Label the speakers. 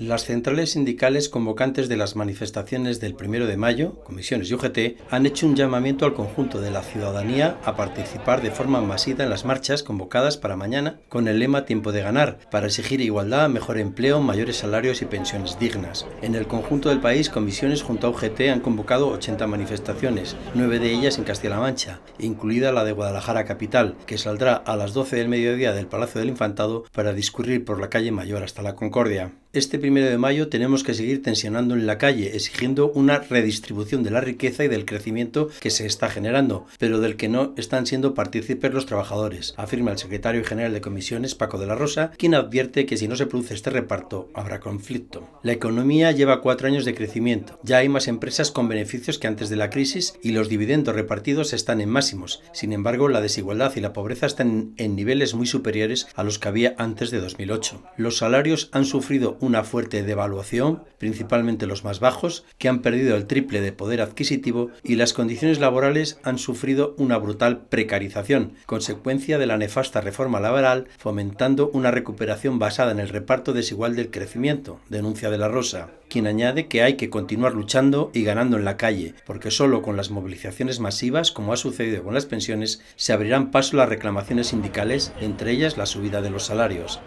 Speaker 1: Las centrales sindicales convocantes de las manifestaciones del primero de mayo, comisiones y UGT, han hecho un llamamiento al conjunto de la ciudadanía a participar de forma masiva en las marchas convocadas para mañana con el lema Tiempo de ganar, para exigir igualdad, mejor empleo, mayores salarios y pensiones dignas. En el conjunto del país, comisiones junto a UGT han convocado 80 manifestaciones, nueve de ellas en Castilla-La Mancha, incluida la de Guadalajara capital, que saldrá a las 12 del mediodía del Palacio del Infantado para discurrir por la calle Mayor hasta la Concordia. Este primero de mayo tenemos que seguir tensionando en la calle, exigiendo una redistribución de la riqueza y del crecimiento que se está generando, pero del que no están siendo partícipes los trabajadores, afirma el secretario general de comisiones, Paco de la Rosa, quien advierte que si no se produce este reparto habrá conflicto. La economía lleva cuatro años de crecimiento, ya hay más empresas con beneficios que antes de la crisis y los dividendos repartidos están en máximos. Sin embargo, la desigualdad y la pobreza están en niveles muy superiores a los que había antes de 2008. Los salarios han sufrido una fuerte devaluación, principalmente los más bajos, que han perdido el triple de poder adquisitivo y las condiciones laborales han sufrido una brutal precarización, consecuencia de la nefasta reforma laboral, fomentando una recuperación basada en el reparto desigual del crecimiento, denuncia de la Rosa, quien añade que hay que continuar luchando y ganando en la calle, porque solo con las movilizaciones masivas, como ha sucedido con las pensiones, se abrirán paso las reclamaciones sindicales, entre ellas la subida de los salarios.